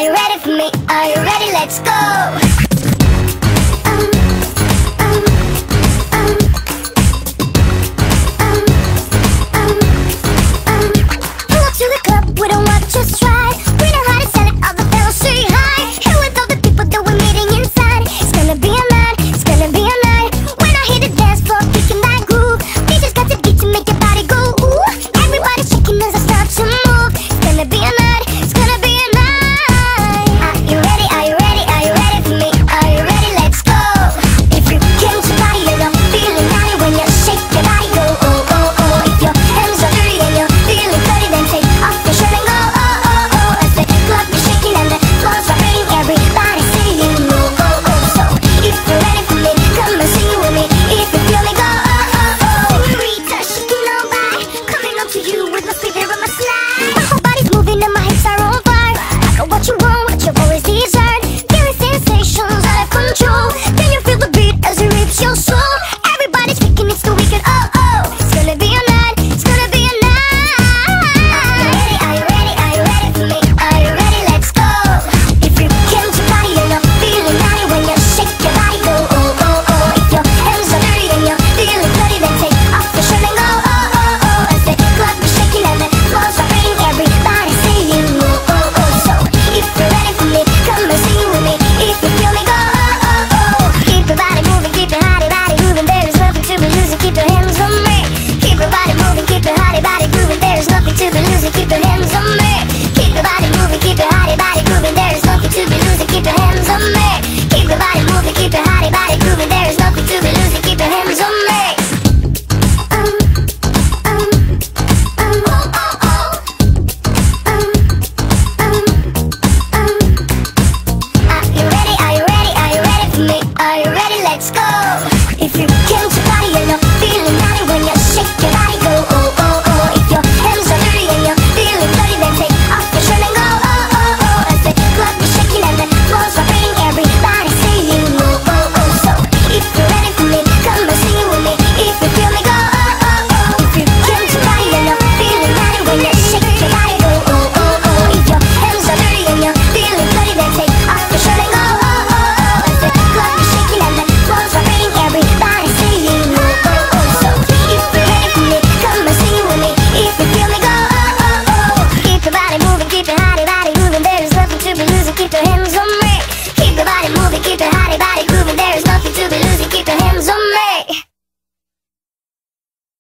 Are you ready for me? Are you ready? Let's go! Let's go! keep it. hot